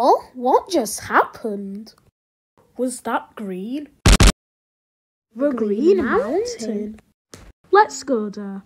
Huh? What just happened? Was that green? The Green, Mountain. Let's go there.